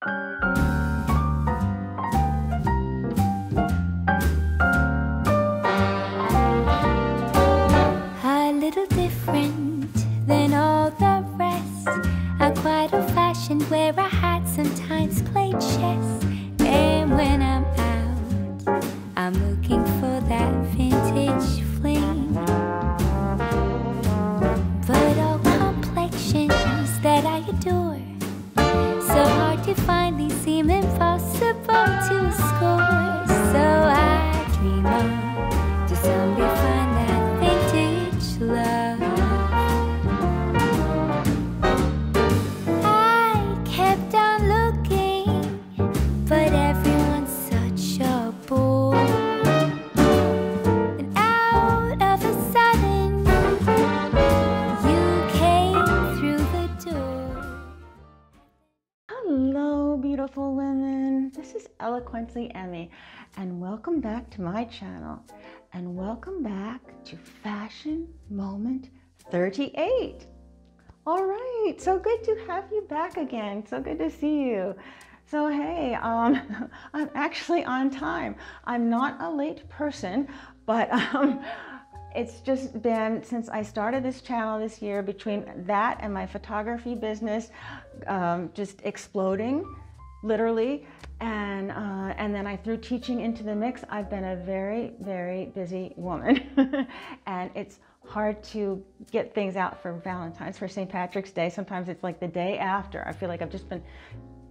A little different than all the rest. I'm quite old fashioned where I had sometimes played chess. Impossible to score. So I dream on to find that vintage love. I kept on looking, but everyone's such a bore. And out of a sudden, you came through the door. Hello, beautiful women. Eloquently Emmie, and welcome back to my channel. And welcome back to Fashion Moment 38. All right, so good to have you back again. So good to see you. So hey, um, I'm actually on time. I'm not a late person, but um, it's just been since I started this channel this year between that and my photography business um, just exploding, literally, and uh, and then I threw teaching into the mix. I've been a very very busy woman, and it's hard to get things out for Valentine's for St. Patrick's Day. Sometimes it's like the day after. I feel like I've just been,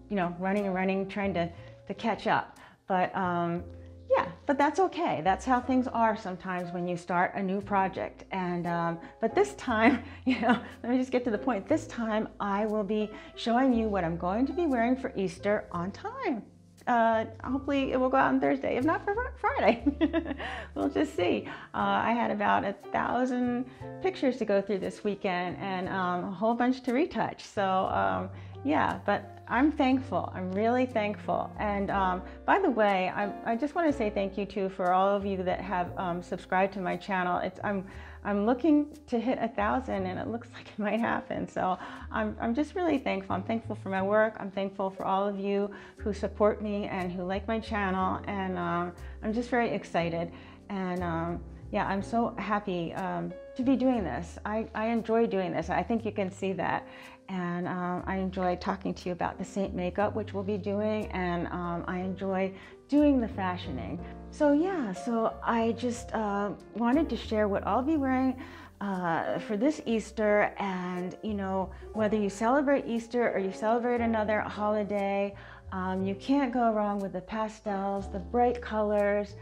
you know, running and running trying to to catch up. But um, yeah, but that's okay. That's how things are sometimes when you start a new project. And um, but this time, you know, let me just get to the point. This time, I will be showing you what I'm going to be wearing for Easter on time. Uh, hopefully, it will go out on Thursday. If not, for Friday. we'll just see. Uh, I had about a thousand pictures to go through this weekend and um, a whole bunch to retouch. So. Um, yeah, but I'm thankful. I'm really thankful. And um, by the way, I, I just want to say thank you too for all of you that have um, subscribed to my channel. It's I'm I'm looking to hit a thousand, and it looks like it might happen. So I'm I'm just really thankful. I'm thankful for my work. I'm thankful for all of you who support me and who like my channel. And um, I'm just very excited. And um, yeah, I'm so happy um, to be doing this. I, I enjoy doing this. I think you can see that. And um, I enjoy talking to you about the SEINT makeup, which we'll be doing, and um, I enjoy doing the fashioning. So yeah, so I just uh, wanted to share what I'll be wearing uh, for this Easter, and you know whether you celebrate Easter or you celebrate another holiday, um, you can't go wrong with the pastels, the bright colors.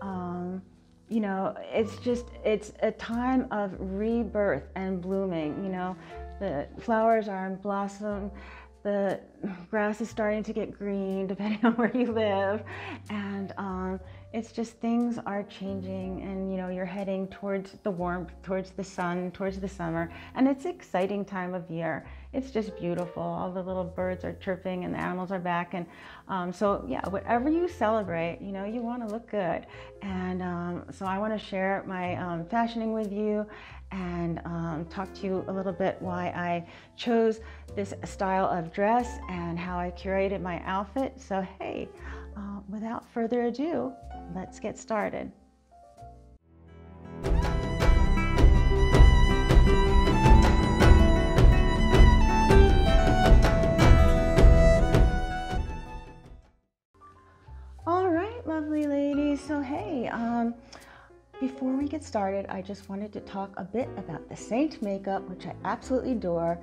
Um, you know, it's just, it's a time of rebirth and blooming. You know, the flowers are in blossom, the grass is starting to get green, depending on where you live. And um, it's just things are changing, and you know, you're heading towards the warmth, towards the sun, towards the summer. And it's an exciting time of year. It's just beautiful. All the little birds are chirping, and the animals are back. And um, so, yeah, whatever you celebrate, you know, you want to look good. And um, so, I want to share my um, fashioning with you and um, talk to you a little bit why I chose this style of dress and how I curated my outfit. So, hey, uh, without further ado, let's get started. Lovely ladies. So, hey, um, before we get started, I just wanted to talk a bit about the SEINT makeup, which I absolutely adore.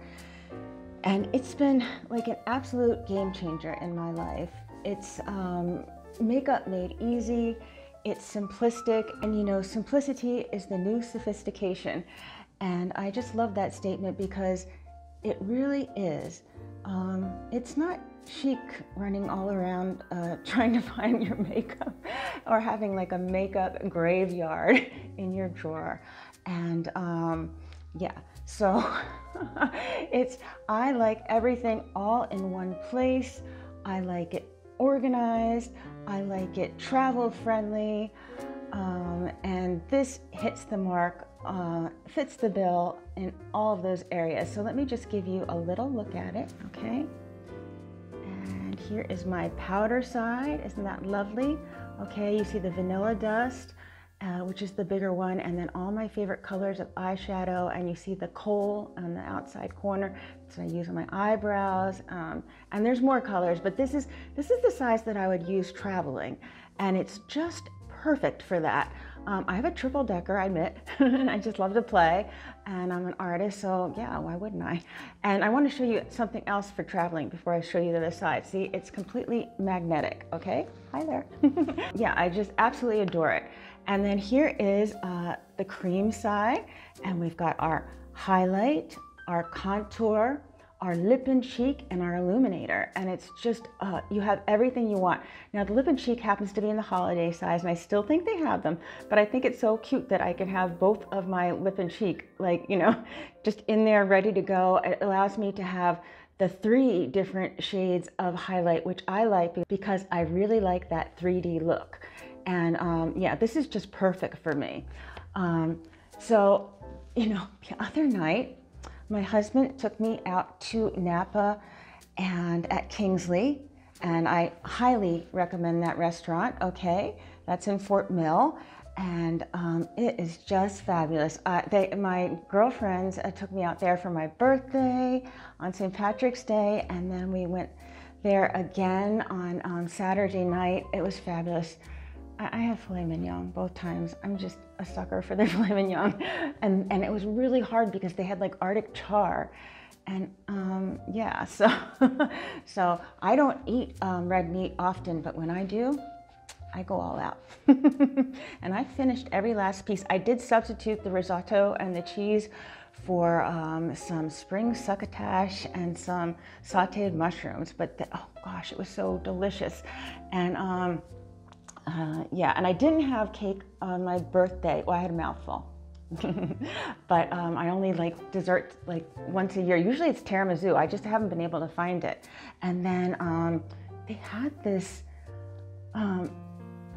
And it's been like an absolute game changer in my life. It's um, makeup made easy, it's simplistic, and you know, simplicity is the new sophistication. And I just love that statement because it really is. Um, it's not chic running all around uh, trying to find your makeup or having like a makeup graveyard in your drawer. And um, yeah, so it's, I like everything all in one place. I like it organized. I like it travel friendly. Um, and this hits the mark, uh, fits the bill in all of those areas. So let me just give you a little look at it, okay? Here is my powder side. Isn't that lovely? Okay, you see the vanilla dust, uh, which is the bigger one, and then all my favorite colors of eyeshadow, and you see the Cole on the outside corner. So I use on my eyebrows, um, and there's more colors, but this is this is the size that I would use traveling, and it's just perfect for that. Um, I have a triple decker, I admit. I just love to play, and I'm an artist, so yeah, why wouldn't I? And I want to show you something else for traveling before I show you the other side. See, it's completely magnetic, okay? Hi there. yeah, I just absolutely adore it. And then here is uh, the cream side, and we've got our highlight, our contour, our lip and cheek and our illuminator. And it's just uh, you have everything you want. Now the lip and cheek happens to be in the holiday size and I still think they have them but I think it's so cute that I can have both of my lip and cheek like you know just in there ready to go. It allows me to have the three different shades of highlight which I like because I really like that 3D look. And um, yeah this is just perfect for me. Um, so you know the other night my husband took me out to Napa and at Kingsley, and I highly recommend that restaurant. Okay, that's in Fort Mill, and um, it is just fabulous. Uh, they, my girlfriends uh, took me out there for my birthday on St. Patrick's Day, and then we went there again on um, Saturday night. It was fabulous. I, had filet mignon both times. I'm just a sucker for their filet mignon. And, and it was really hard because they had like Arctic char. And um, yeah, so, so I don't eat um, red meat often, but when I do, I go all out. and I finished every last piece. I did substitute the risotto and the cheese for um, some spring succotash and some sauteed mushrooms, but the, oh gosh, it was so delicious. And um, uh, yeah, and I didn't have cake on my birthday. Well, I had a mouthful. but um, I only like dessert like once a year. Usually it's tiramisu. I just haven't been able to find it. And then um, they had this um,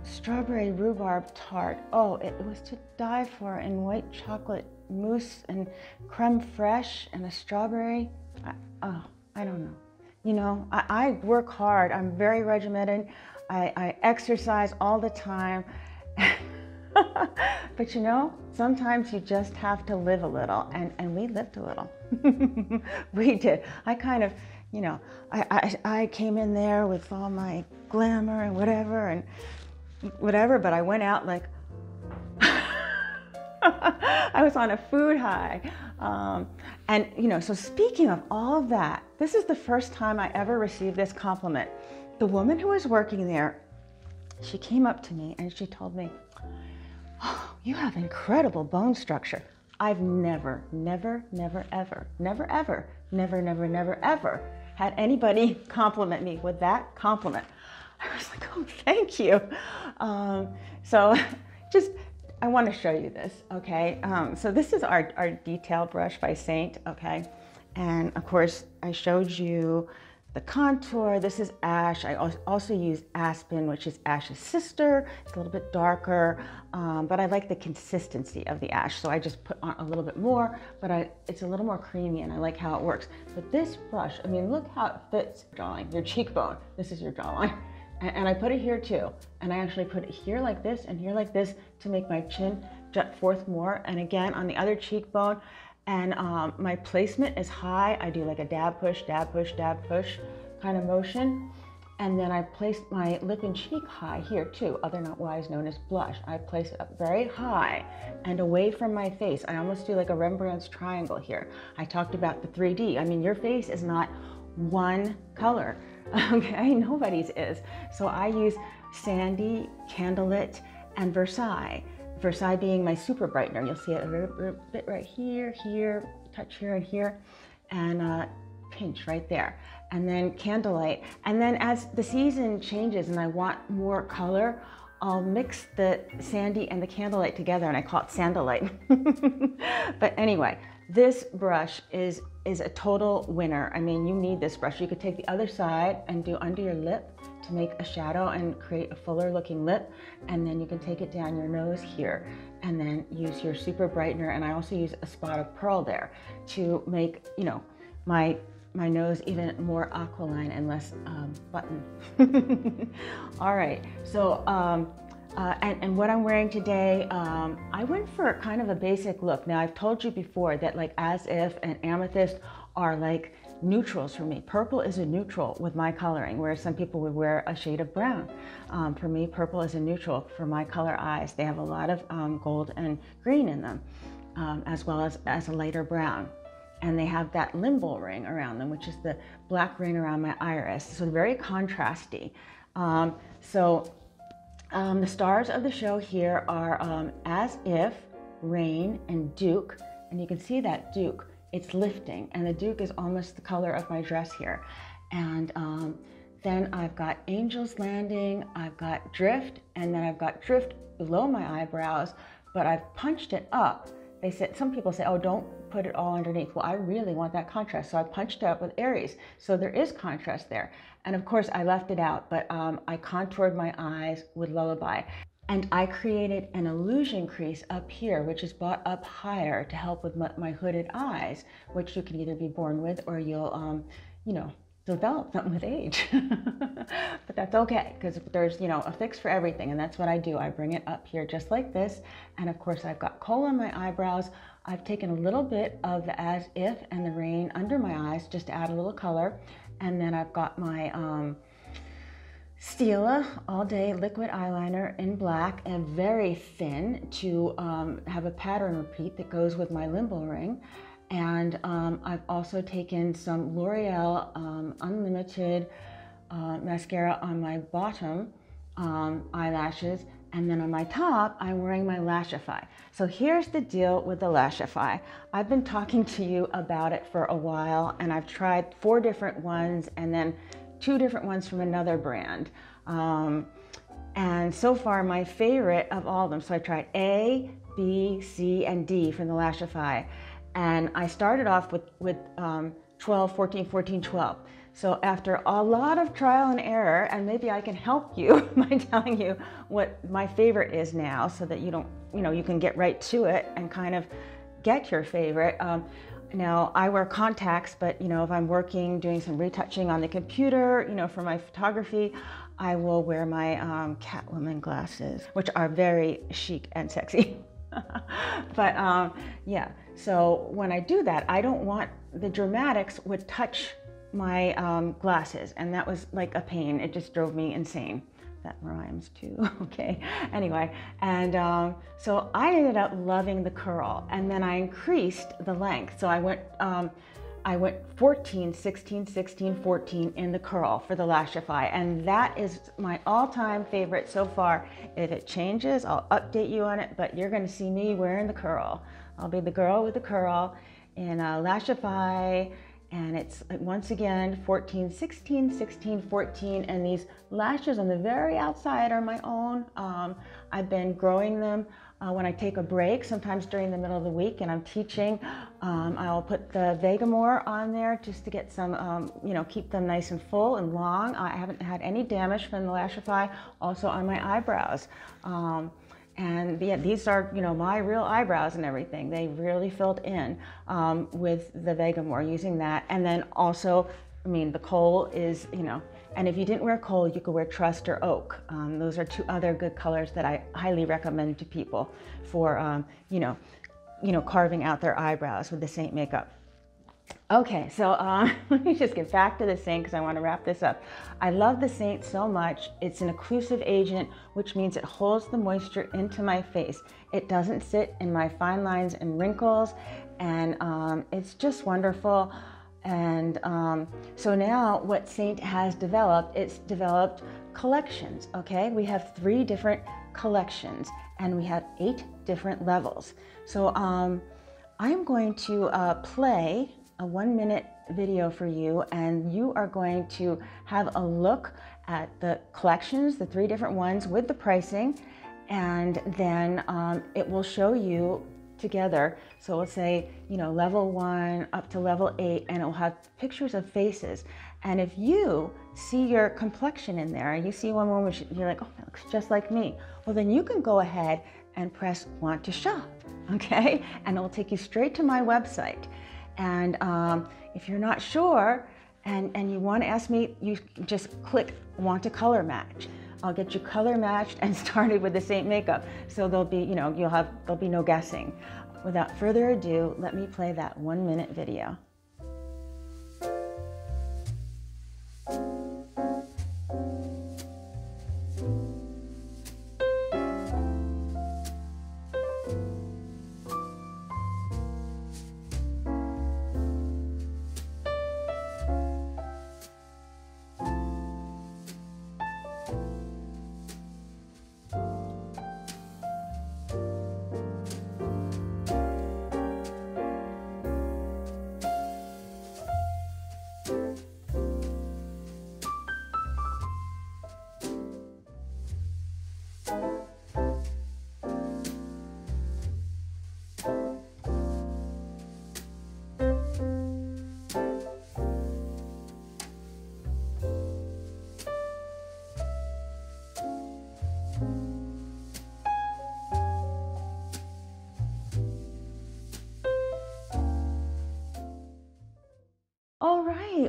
strawberry rhubarb tart. Oh, it, it was to die for in white chocolate mousse and creme fraiche and a strawberry. I, oh, I don't know. You know, I, I work hard. I'm very regimented. I, I exercise all the time. but you know, sometimes you just have to live a little, and, and we lived a little. we did. I kind of, you know, I, I, I came in there with all my glamour and whatever, and whatever, but I went out like, I was on a food high. Um, and, you know, so speaking of all of that, this is the first time I ever received this compliment the woman who was working there, she came up to me and she told me, oh, You have incredible bone structure. I've never, never, never, ever, never, ever, never, never, never, ever had anybody compliment me with that compliment. I was like, Oh, thank you. Um, so just, I want to show you this, okay? Um, so this is our, our detail brush by SEINT, okay? And of course, I showed you the contour. This is Ash. I also use Aspen, which is Ash's sister. It's a little bit darker, um, but I like the consistency of the Ash. So I just put on a little bit more, but I, it's a little more creamy and I like how it works. But this brush, I mean, look how it fits jawline, your cheekbone. This is your jawline. And, I put it here too. And I actually put it here like this and here like this to make my chin jut forth more. And again, on the other cheekbone, and um, my placement is high. I do like a dab push, dab push, dab push kind of motion. And then I place my lip and cheek high here too, otherwise known as blush. I place it up very high and away from my face. I almost do like a Rembrandt's triangle here. I talked about the 3D. I mean, your face is not one color, okay? Nobody's is. So I use Sandy, Candlelit, and Versailles. Versailles being my super brightener. You'll see it a little bit right here, here, touch here and here, and uh, pinch right there. And then candlelight. And then as the season changes and I want more color, I'll mix the sandy and the candlelight together and I call it sandalite. but anyway, this brush is, is a total winner. I mean, you need this brush. You could take the other side and do under your lip to make a shadow and create a fuller looking lip. And then you can take it down your nose here and then use your super brightener. And I also use a spot of pearl there to make, you know, my my nose even more aquiline and less um, button. All right, so um, uh, and, and, what I'm wearing today, um, I went for kind of a basic look. Now I've told you before that like as if and amethyst are like neutrals for me. Purple is a neutral with my coloring, whereas some people would wear a shade of brown. Um, for me, purple is a neutral for my color eyes. They have a lot of um, gold and green in them, um, as well as, as a lighter brown. And they have that limbal ring around them, which is the black ring around my iris. So very contrasty. Um, so um, the stars of the show here are um, As If, Reign, and Duke. And you can see that Duke it's lifting and the Duke is almost the color of my dress here. And um, then I've got Angel's Landing, I've got Drift, and then I've got Drift below my eyebrows, but I've punched it up. They said, some people say, oh, don't put it all underneath. Well, I really want that contrast. So I punched it up with Aries. So there is contrast there. And of course I left it out, but um, I contoured my eyes with Lullaby. And I created an illusion crease up here, which is brought up higher to help with my, my hooded eyes, which you can either be born with or you'll, um, you know, develop them with age. but that's okay because there's, you know, a fix for everything. And that's what I do. I bring it up here just like this. And of course, I've got Cole on my eyebrows. I've taken a little bit of the as if and the Reign under my eyes just to add a little color. And then I've got my, um, Stila All Day Liquid Eyeliner in black and very thin to um, have a pattern repeat that goes with my limbal ring. And um, I've also taken some L'Oreal um, Unlimited uh, mascara on my bottom um, eyelashes. And then on my top, I'm wearing my Lashify. So here's the deal with the Lashify. I've been talking to you about it for a while and I've tried four different ones and then two different ones from another brand. Um, and so far, my favorite of all of them, so I tried A, B, C, and D from the Lashify. And I started off with, with um, 12, 14, 14, 12. So after a lot of trial and error, and maybe I can help you by telling you what my favorite is now so that you don't, you know, you can get right to it and kind of get your favorite. Um, now I wear contacts, but you know, if I'm working, doing some retouching on the computer, you know, for my photography, I will wear my um, Catwoman glasses, which are very chic and sexy. but um, yeah, so when I do that, I don't want the dramatics would touch my um, glasses, and that was like a pain. It just drove me insane that rhymes too. okay. Anyway, and um, so I ended up loving the curl, and then I increased the length. So I went. Um, I went 14, 16, 16, 14 in the curl for the Lashify, and that is my all-time favorite so far. If it changes, I'll update you on it, but you're gonna see me wearing the curl. I'll be the girl with the curl in a Lashify and it's once again 14 16 16 14 and these lashes on the very outside are my own. Um, i've been growing them uh, when i take a break sometimes during the middle of the week and i'm teaching um, i'll put the Vegamour on there just to get some um, you know keep them nice and full and long. I haven't had any damage from the lashify also on my eyebrows. Um, and yeah, these are, you know, my real eyebrows and everything. They really filled in um, with the Vegamour using that. And then also, I mean, the Cole is, you know, and if you didn't wear Cole, you could wear trust or oak. Um, those are two other good colors that I highly recommend to people for, um, you know, you know, carving out their eyebrows with the SEINT makeup. Okay, so uh, let me just get back to the SEINT because I want to wrap this up. I love the SEINT so much. It's an occlusive agent, which means it holds the moisture into my face. It doesn't sit in my fine lines and wrinkles, and um, it's just wonderful. And um, so now what SEINT has developed, it's developed collections, okay? We have three different collections and we have eight different levels. So um, I'm going to uh, play a one minute video for you and you are going to have a look at the collections, the three different ones with the pricing, and then um, it will show you together. So we'll say, you know, level one up to level eight, and it will have pictures of faces. And if you see your complexion in there, and you see one woman, you're like, oh, that looks just like me. Well, then you can go ahead and press want to shop, okay? And it will take you straight to my website. And um, if you're not sure and, and you want to ask me, you just click want to color match. I'll get you color matched and started with the SEINT makeup. So there'll be, you know, you'll have, there'll be no guessing. Without further ado, let me play that one minute video.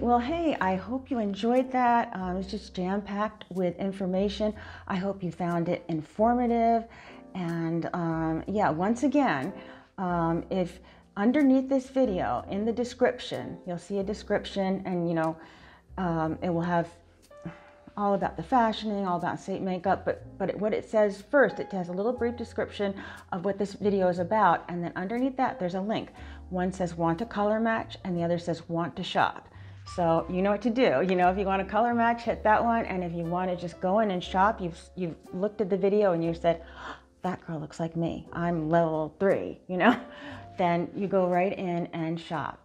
Well, hey, I hope you enjoyed that. Um, it's just jam packed with information. I hope you found it informative. And um, yeah, once again, um, if underneath this video in the description, you'll see a description and you know, um, it will have all about the fashioning, all about SEINT makeup, but, but it, what it says first, it has a little brief description of what this video is about. And then underneath that, there's a link. One says want to color match and the other says want to shop. So you know what to do. You know, if you want to color match, hit that one. And if you want to just go in and shop, you've, you've looked at the video and you said, that girl looks like me. I'm level three, you know, then you go right in and shop.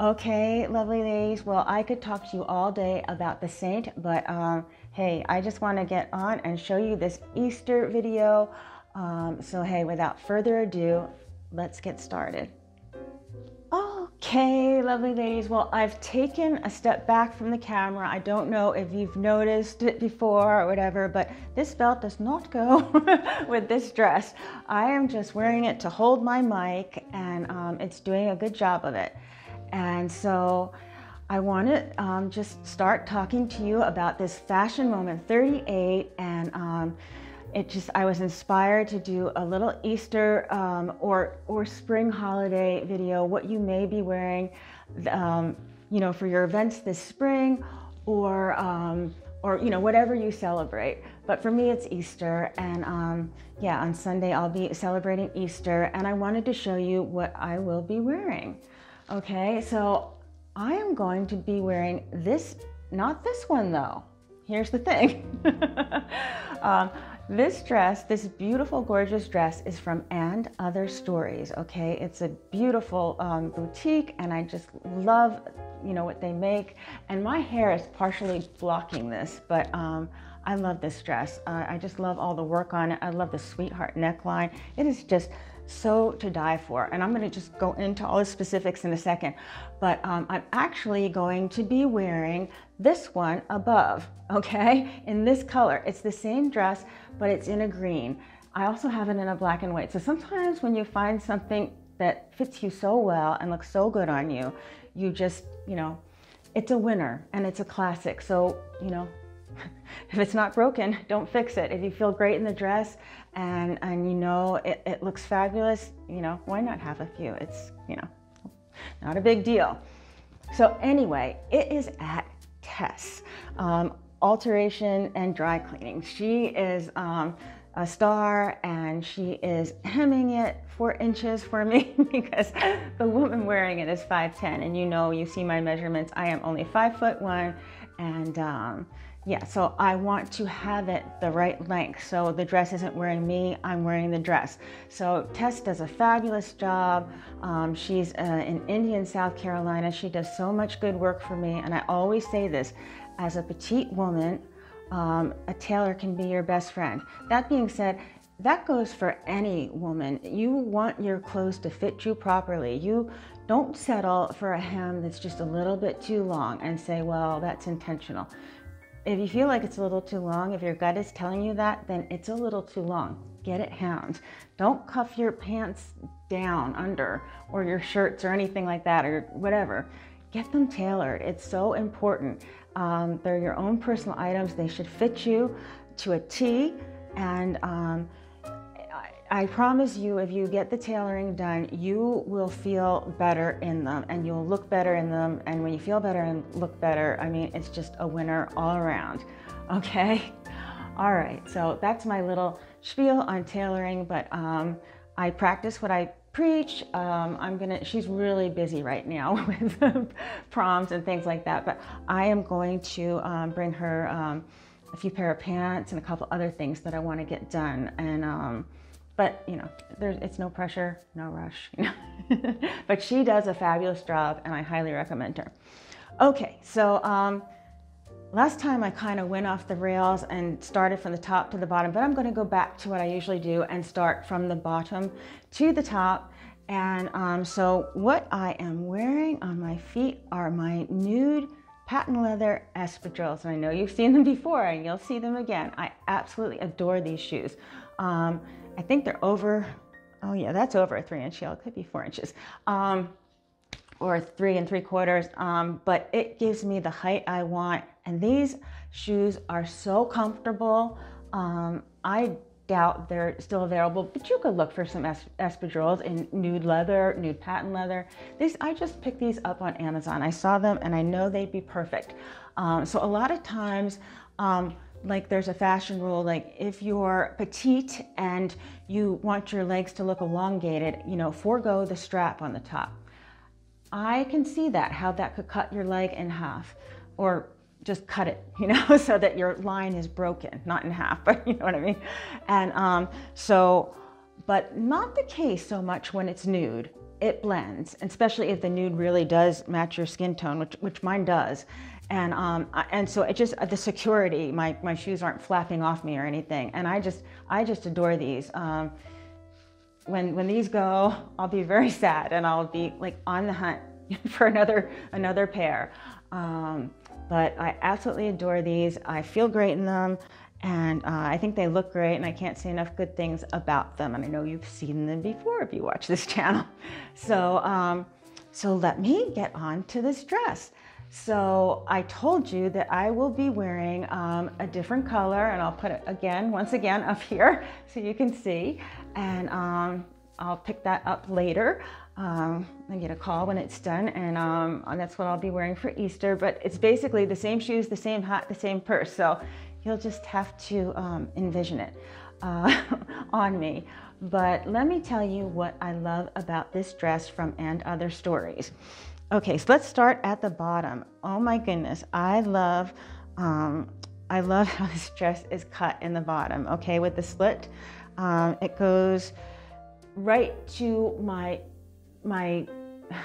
Okay, lovely ladies. Well, I could talk to you all day about the SEINT, but um, hey, I just want to get on and show you this Easter video. Um, so hey, without further ado, let's get started. Okay, lovely ladies. Well, I've taken a step back from the camera. I don't know if you've noticed it before or whatever, but this belt does not go with this dress. I am just wearing it to hold my mic and um, it's doing a good job of it. And so I want to um, just start talking to you about this fashion moment 38 and um, it just I was inspired to do a little Easter um, or or spring holiday video what you may be wearing um, you know for your events this spring or um, or you know whatever you celebrate but for me it's Easter and um, yeah on Sunday I'll be celebrating Easter and I wanted to show you what I will be wearing Okay, so I am going to be wearing this, not this one though. Here's the thing. um, this dress, this beautiful, gorgeous dress is from And Other Stories, okay? It's a beautiful um, boutique and I just love, you know, what they make. And my hair is partially blocking this, but um, I love this dress. Uh, I just love all the work on it. I love the sweetheart neckline. It is just so to die for. And I'm gonna just go into all the specifics in a second. But um, I'm actually going to be wearing this one above, okay? In this color. It's the same dress, but it's in a green. I also have it in a black and white. So sometimes when you find something that fits you so well and looks so good on you, you just, you know, it's a winner and it's a classic. So, you know, if it's not broken, don't fix it. If you feel great in the dress and, and you know it, it looks fabulous, you know, why not have a few? It's, you know, not a big deal. So anyway, it is at Tess, um, Alteration and Dry Cleaning. She is um, a star and she is hemming it four inches for me because the woman wearing it is 5'10 and you know, you see my measurements, I am only five foot one and um, yeah, so I want to have it the right length. So the dress isn't wearing me, I'm wearing the dress. So Tess does a fabulous job. Um, she's uh, in Indian, South Carolina. She does so much good work for me. And I always say this, as a petite woman, um, a tailor can be your best friend. That being said, that goes for any woman. You want your clothes to fit you properly. You don't settle for a hem that's just a little bit too long and say, well, that's intentional. If you feel like it's a little too long, if your gut is telling you that, then it's a little too long. get it hemmed. Don't cuff your pants down under or your shirts or anything like that or whatever. Get them tailored. It's so important. Um, they're your own personal items. They should fit you to a T. And um, I promise you, if you get the tailoring done, you will feel better in them and you'll look better in them. And when you feel better and look better, I mean, it's just a winner all around. Okay? All right, so that's my little spiel on tailoring, but um, I practice what I preach. Um, I'm gonna, she's really busy right now with proms and things like that, but I am going to um, bring her um, a few pair of pants and a couple other things that I wanna get done. And um, but you know, there's it's no pressure, no rush. You know? but she does a fabulous job, and I highly recommend her. Okay, so um, last time I kind of went off the rails and started from the top to the bottom, but I'm going to go back to what I usually do and start from the bottom to the top. And um, so what I am wearing on my feet are my nude patent leather espadrilles. And I know you've seen them before and you'll see them again. I absolutely adore these shoes. Um, I think they're over, oh yeah, that's over a three inch heel. Could be four inches. Um, or three and three quarters, um, but it gives me the height I want. And these shoes are so comfortable. Um, I doubt they're still available, but you could look for some es- espadrilles in nude leather, nude patent leather. These, I just picked these up on Amazon. I saw them and I know they'd be perfect. Um, so a lot of times, um, like there's a fashion rule like if you're petite and you want your legs to look elongated you know forego the strap on the top i can see that how that could cut your leg in half or just cut it you know so that your line is broken not in half but you know what i mean? And um, so but not the case so much when it's nude. It blends especially if the nude really does match your skin tone which, which mine does. And um, and so it just the security my my shoes aren't flapping off me or anything. And i just i just adore these. Um, when when these go i'll be very sad and i'll be like on the hunt for another another pair. Um, but i absolutely adore these. I feel great in them and uh, i think they look great and i can't say enough good things about them. And i know you've seen them before if you watch this channel. So um, so let me get on to this dress. So I told you that I will be wearing um, a different color and I'll put it again, once again up here so you can see. And um, I'll pick that up later. Um, I get a call when it's done and, um, and, that's what I'll be wearing for Easter. But it's basically the same shoes, the same hat, the same purse. So you'll just have to um, envision it uh, on me. But let me tell you what I love about this dress from And Other Stories. Okay, so let's start at the bottom. Oh my goodness, I love, um, I love how this dress is cut in the bottom. Okay, with the slit, um, it goes right to my my.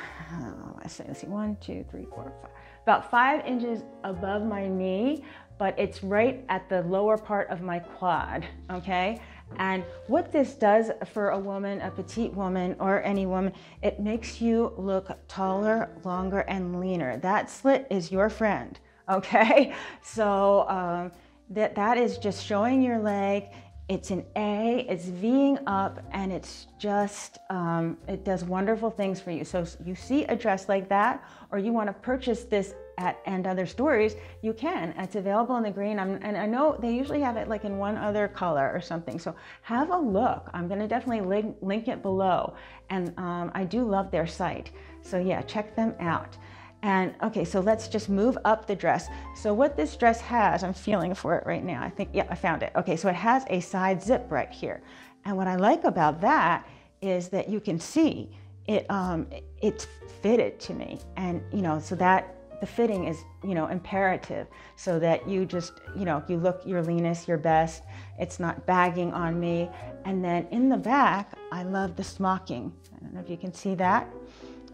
Let's see, let's see, one, two, three, four, five. About five inches above my knee, but it's right at the lower part of my quad. Okay, and what this does for a woman, a petite woman, or any woman, it makes you look taller, longer, and leaner. That slit is your friend, okay? So um, that, that is just showing your leg. It's an A, it's Ving up, and it's just, um, it does wonderful things for you. So you see a dress like that, or you want to purchase this at and other stories, you can. It's available in the green. I'm, and I know they usually have it like in one other color or something. So have a look. I'm going to definitely link, link it below. And um, I do love their site. So yeah, check them out. And okay, so let's just move up the dress. So what this dress has, I'm feeling for it right now. I think, yeah, I found it. Okay, so it has a side zip right here. And what I like about that is that you can see it, um, it's fitted to me. And, you know, so that the fitting is, you know, imperative so that you just, you know, you look your leanest, your best. It's not bagging on me. And then in the back, I love the smocking. I don't know if you can see that.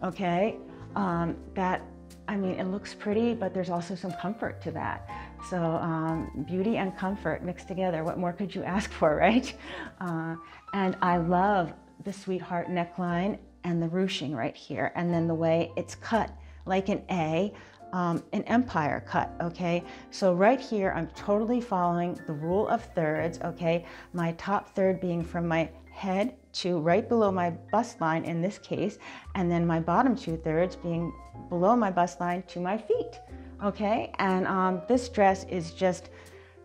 Okay. Um, that, I mean, it looks pretty, but there's also some comfort to that. So um, beauty and comfort mixed together. What more could you ask for, right? Uh, and I love the sweetheart neckline and the ruching right here. And then the way it's cut like an A um, an empire cut, okay? So right here, I'm totally following the rule of thirds, okay? My top third being from my head to right below my bust line in this case, and then my bottom two thirds being below my bust line to my feet, okay? And um, this dress is just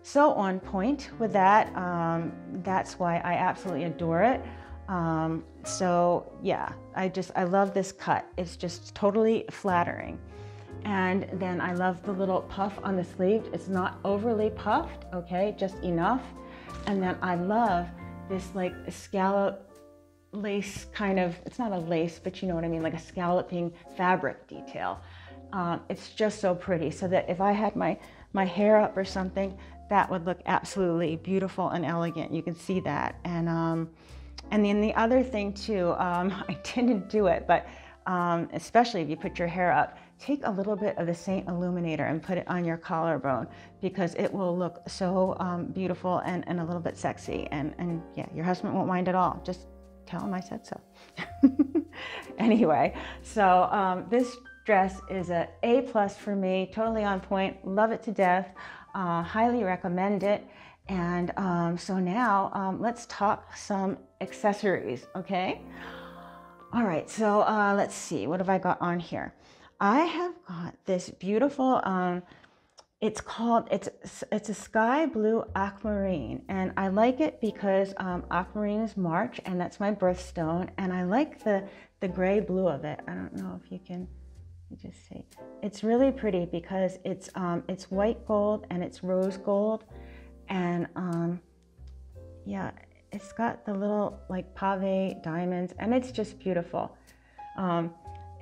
so on point with that. Um, that's why I absolutely adore it. Um, so yeah, I just, I love this cut. It's just totally flattering. And then I love the little puff on the sleeve. It's not overly puffed, okay, just enough. And then I love this like scallop lace kind of, it's not a lace, but you know what I mean, like a scalloping fabric detail. Um, it's just so pretty so that if I had my, my hair up or something, that would look absolutely beautiful and elegant. You can see that. And, um, and then the other thing too, um, I didn't do it, but um, especially if you put your hair up, take a little bit of the SEINT Illuminator and put it on your collarbone because it will look so um, beautiful and, and a little bit sexy. And, and yeah, your husband won't mind at all. Just tell him I said so. anyway, so um, this dress is a A plus for me, totally on point, love it to death, uh, highly recommend it. And um, so now um, let's talk some accessories, okay? All right, so uh, let's see, what have I got on here? I have got this beautiful, um, it's called, it's, it's a sky blue aquamarine. And I like it because um, aquamarine is March and that's my birthstone. And I like the, the gray blue of it. I don't know if you can you just see. It's really pretty because it's, um, it's white gold and it's rose gold. And um, yeah, it's got the little like pave diamonds and it's just beautiful. Um,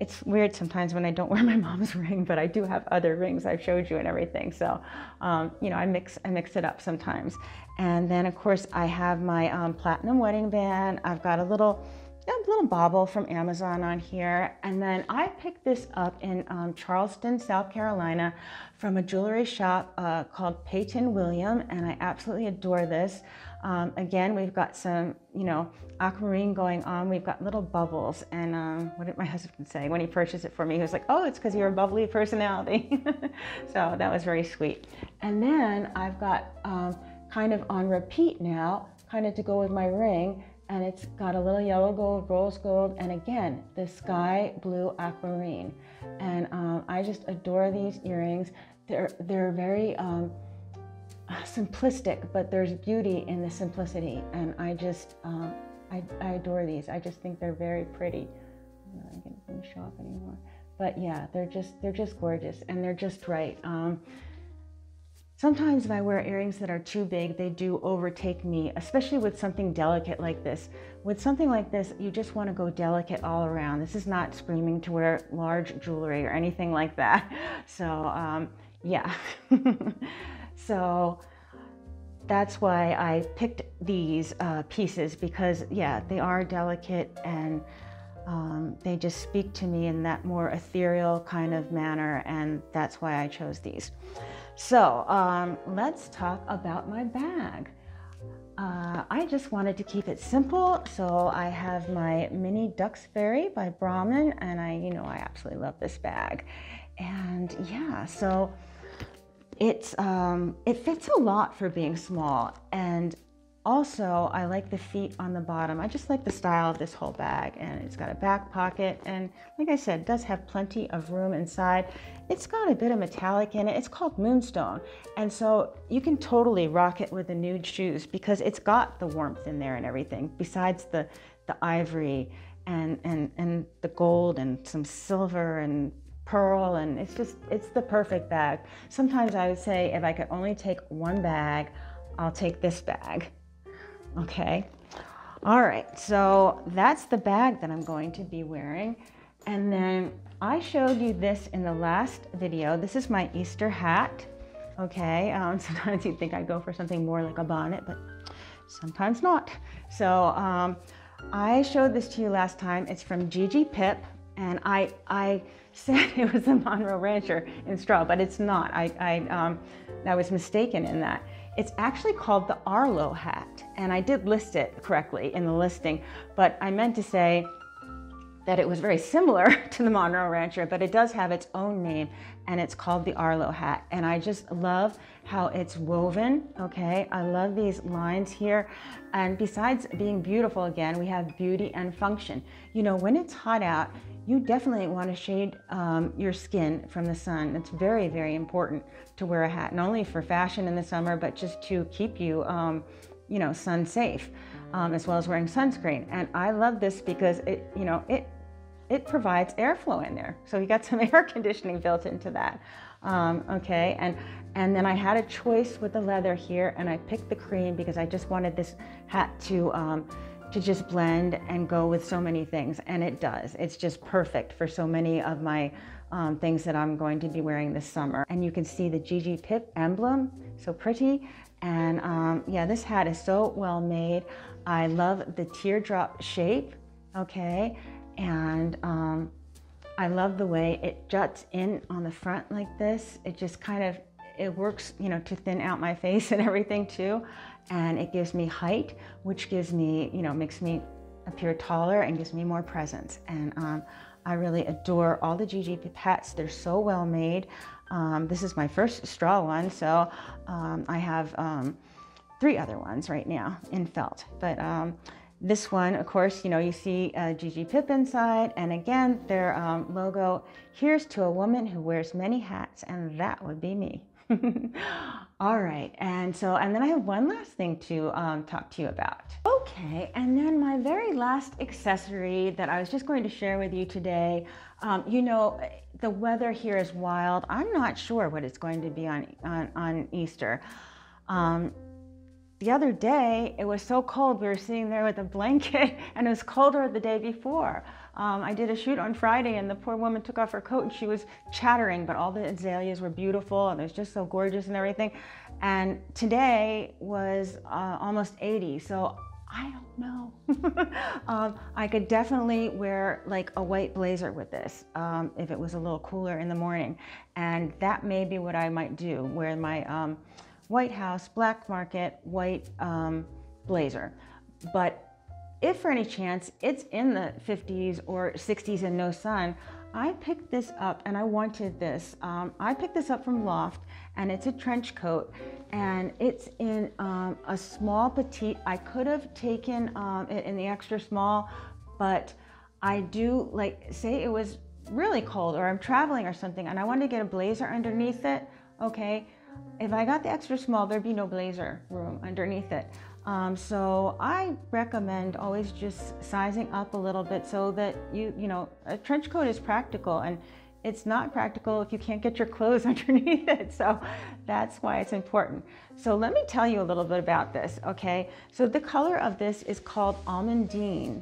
it's weird sometimes when I don't wear my mom's ring, but I do have other rings I've showed you and everything. So, um, you know, I mix, I mix it up sometimes. And then of course I have my um, platinum wedding band. I've got a little, a little bauble from Amazon on here. And then I picked this up in um, Charleston, South Carolina from a jewelry shop uh, called Peyton William. And I absolutely adore this. Um, again, we've got some, you know, aquamarine going on. We've got little bubbles. And um, what did my husband say when he purchased it for me? He was like, oh, it's because you're a bubbly personality. so that was very sweet. And then I've got um, kind of on repeat now, kind of to go with my ring, and it's got a little yellow gold, rose gold, and again, the sky blue aquamarine. And um, I just adore these earrings. They're, they're very um, simplistic, but there's beauty in the simplicity. And I just, um, I, I, adore these. I just think they're very pretty. I'm not going to show up anymore. But yeah, they're just, they're just gorgeous and they're just right. Um, Sometimes if I wear earrings that are too big, they do overtake me, especially with something delicate like this. With something like this, you just want to go delicate all around. This is not screaming to wear large jewelry or anything like that. So um, yeah. so that's why I picked these uh, pieces because yeah, they are delicate and um, they just speak to me in that more ethereal kind of manner and that's why I chose these. So um, let's talk about my bag. Uh, I just wanted to keep it simple, so I have my mini Duxbury by Brahmin, and I, you know, I absolutely love this bag. And yeah, so it's um, it fits a lot for being small, and also, I like the feet on the bottom. I just like the style of this whole bag and it's got a back pocket and like I said, does have plenty of room inside. It's got a bit of metallic in it. It's called Moonstone. And so you can totally rock it with the nude shoes because it's got the warmth in there and everything besides the, the ivory and, and, and the gold and some silver and pearl and it's just, it's the perfect bag. Sometimes I would say if I could only take one bag, I'll take this bag okay? All right, so that's the bag that I'm going to be wearing. And then I showed you this in the last video. This is my Easter hat, okay? Um, sometimes you'd think i'd go for something more like a bonnet, but sometimes not. So um, I showed this to you last time. It's from Gigi Pip, and I, I said it was a Monroe Rancher in straw, but it's not. I, I, um, I was mistaken in that. It's actually called the Arlo hat, and I did list it correctly in the listing, but I meant to say that it was very similar to the Monroe Rancher, but it does have its own name and it's called the Arlo hat. And I just love how it's woven, okay? I love these lines here. And besides being beautiful again, we have beauty and function. You know, when it's hot out, you definitely want to shade um, your skin from the sun. It's very, very important to wear a hat, not only for fashion in the summer, but just to keep you, um, you know, sun safe, um, as well as wearing sunscreen. And I love this because it, you know, it it provides airflow in there. So you got some air conditioning built into that. Um, okay, and and then I had a choice with the leather here, and I picked the cream because I just wanted this hat to um, to just blend and go with so many things, and it does. It's just perfect for so many of my um, things that I'm going to be wearing this summer. And you can see the Gigi Pip emblem, so pretty. And um, yeah, this hat is so well made. I love the teardrop shape, okay? And um, I love the way it juts in on the front like this. It just kind of, it works, you know, to thin out my face and everything too. And it gives me height, which gives me, you know, makes me appear taller and gives me more presence. And um, I really adore all the Gigi pipettes. They're so well made. Um, this is my first straw one, so um, I have um, three other ones right now in felt. But um, this one, of course, you know, you see uh, Gigi Pip inside, and again, their um, logo, here's to a woman who wears many hats, and that would be me. All right, and so, and then I have one last thing to um, talk to you about. Okay, and then my very last accessory that I was just going to share with you today, um, you know, the weather here is wild. I'm not sure what it's going to be on, on, on Easter. Um, the other day, it was so cold, we were sitting there with a blanket, and it was colder the day before. Um, I did a shoot on Friday, and the poor woman took off her coat, and she was chattering, but all the azaleas were beautiful, and it was just so gorgeous and everything. And today was uh, almost 80, so I don't know. um, I could definitely wear like a white blazer with this um, if it was a little cooler in the morning. And that may be what I might do, wear my um, White House Black Market, white um, blazer. But if for any chance it's in the 50s or 60s and no sun, I picked this up and I wanted this. Um, I picked this up from Loft and it's a trench coat and it's in um, a small petite. I could have taken um, it in the extra small, but I do like, say it was really cold or I'm traveling or something and I wanted to get a blazer underneath it, okay, if I got the extra small, there'd be no blazer room underneath it. Um, so I recommend always just sizing up a little bit so that you, you know, a trench coat is practical and it's not practical if you can't get your clothes underneath it. So that's why it's important. So let me tell you a little bit about this, okay? So the color of this is called almondine.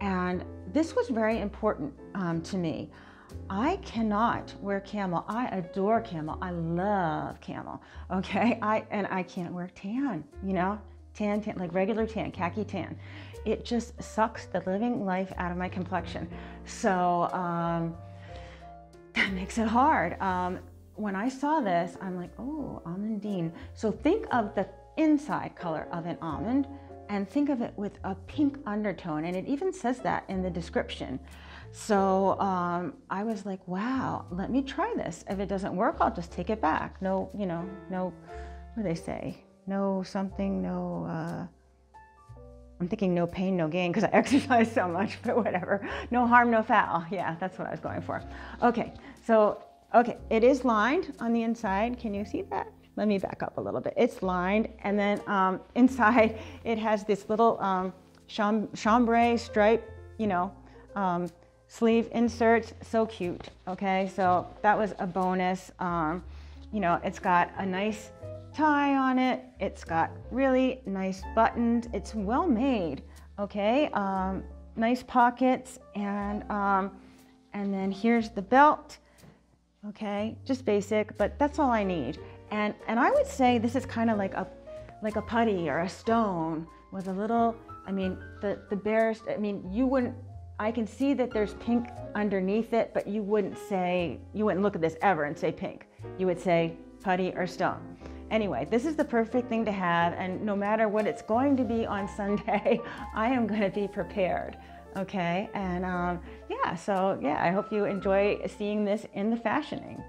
And this was very important um, to me. I cannot wear camel. I adore camel. I love camel. Okay. I and I can't wear tan, you know, tan, tan, like regular tan, khaki tan. It just sucks the living life out of my complexion. So um, that makes it hard. Um, when I saw this, I'm like, oh, almondine. So think of the inside color of an almond and think of it with a pink undertone. And it even says that in the description. So um, I was like, wow, let me try this. If it doesn't work, I'll just take it back. No, you know, no, what do they say? No something, no, uh, I'm thinking no pain, no gain because I exercise so much, but whatever. No harm, no foul. Yeah, that's what I was going for. Okay, so, okay, it is lined on the inside. Can you see that? Let me back up a little bit. It's lined, and then um, inside it has this little um, chambray stripe, you know, um, sleeve inserts, so cute, okay? So that was a bonus. Um, you know, it's got a nice tie on it. It's got really nice buttons. It's well made, okay? Um, nice pockets and, um, and then here's the belt, okay? Just basic, but that's all I need. And, and I would say this is kind of like a, like a putty or a stone with a little, I mean, the, the bears, I mean, you wouldn't I can see that there's pink underneath it, but you wouldn't say, you wouldn't look at this ever and say pink. You would say putty or stone. Anyway, this is the perfect thing to have, and no matter what it's going to be on Sunday, I am going to be prepared. Okay, and um, yeah, so yeah, I hope you enjoy seeing this in the fashioning.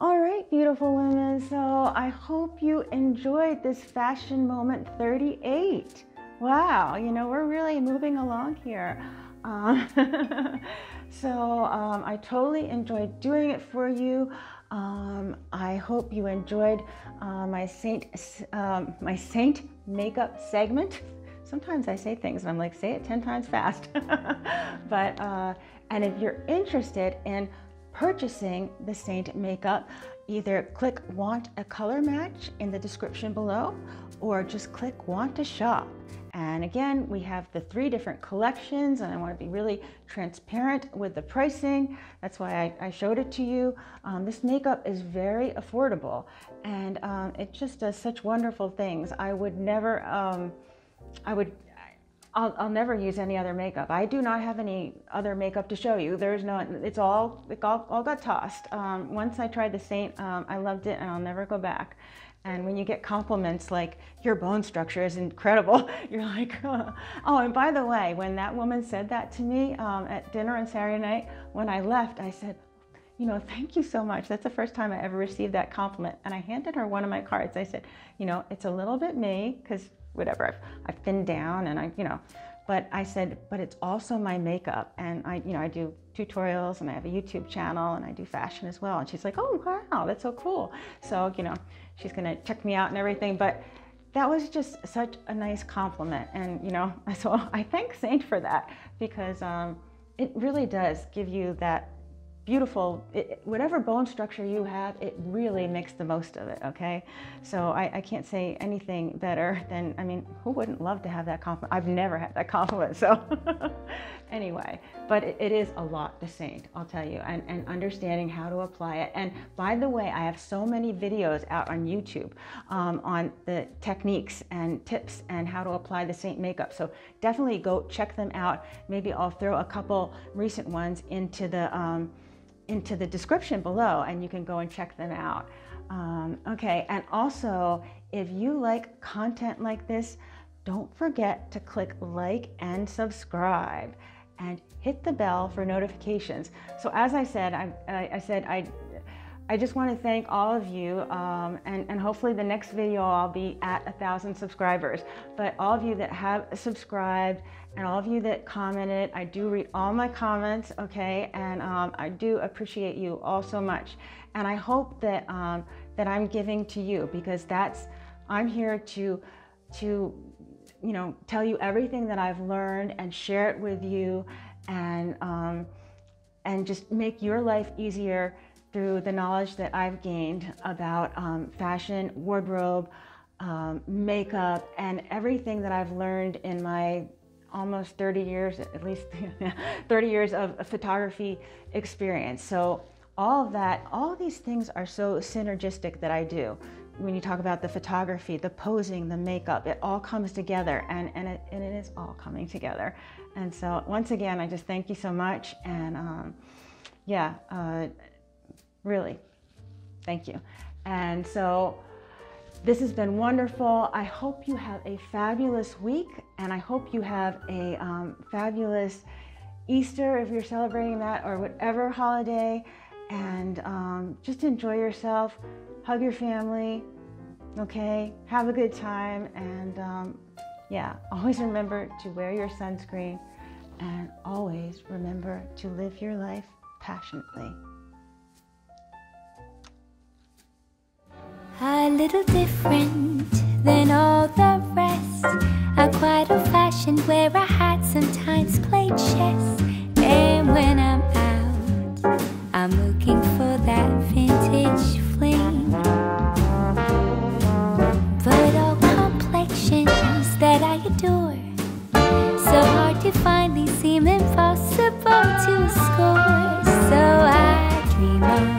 All right, beautiful women. So I hope you enjoyed this fashion moment 38. Wow, you know, we're really moving along here. Um, so um, I totally enjoyed doing it for you. Um, I hope you enjoyed uh, my SEINT um, my SEINT makeup segment. Sometimes I say things and I'm like, say it 10 times fast. but, uh, and if you're interested in purchasing the SEINT makeup, either click want a color match in the description below or just click want to shop. And again, we have the three different collections and I want to be really transparent with the pricing. That's why I, I showed it to you. Um, this makeup is very affordable and um, it just does such wonderful things. I would never, um, I would I'll, I'll, never use any other makeup. I do not have any other makeup to show you. There's no, it's all, it all, all got tossed. Um, once I tried the SEINT, um, I loved it and I'll never go back. And when you get compliments like, your bone structure is incredible, you're like, oh. and by the way, when that woman said that to me um, at dinner on Saturday night, when I left, I said, you know, thank you so much. That's the first time I ever received that compliment. And I handed her one of my cards. I said, you know, it's a little bit me, because whatever, I've, I've thinned down and I, you know, but I said, but it's also my makeup. And I, you know, I do tutorials and I have a YouTube channel and I do fashion as well. And she's like, oh, wow, that's so cool. So, you know, she's going to check me out and everything. But that was just such a nice compliment. And, you know, I so I thank SEINT for that because um, it really does give you that beautiful, it, whatever bone structure you have, it really makes the most of it, okay? So I, I, can't say anything better than, I mean, who wouldn't love to have that compliment? I've never had that compliment, so anyway, but it, it is a lot to SEINT, I'll tell you, and, and understanding how to apply it. And by the way, I have so many videos out on YouTube um, on the techniques and tips and how to apply the SEINT makeup. So definitely go check them out. Maybe I'll throw a couple recent ones into the, um, into the description below and you can go and check them out. Um, okay, and also if you like content like this, don't forget to click like and subscribe and hit the bell for notifications. So as I said, I, I, I said I I just want to thank all of you, um, and, and hopefully the next video I'll be at a thousand subscribers. But all of you that have subscribed and all of you that commented, I do read all my comments, okay? And um, I do appreciate you all so much. And I hope that um, that I'm giving to you because that's I'm here to to you know tell you everything that I've learned and share it with you, and um, and just make your life easier through the knowledge that I've gained about um, fashion, wardrobe, um, makeup, and everything that I've learned in my almost 30 years, at least 30 years of photography experience. So all of that, all of these things are so synergistic that I do. When you talk about the photography, the posing, the makeup, it all comes together and, and, it, and it is all coming together. And so once again, I just thank you so much. And um, yeah, uh, really. Thank you. And so this has been wonderful. I hope you have a fabulous week and I hope you have a um, fabulous Easter if you're celebrating that or whatever holiday. And um, just enjoy yourself, hug your family, okay? Have a good time. And um, yeah, always remember to wear your sunscreen and always remember to live your life passionately. A little different than all the rest. I quite old-fashioned where I had sometimes played chess. And when I'm out, I'm looking for that vintage fling. But all complexions that I adore So hard to find, these seem impossible to score. So I dream on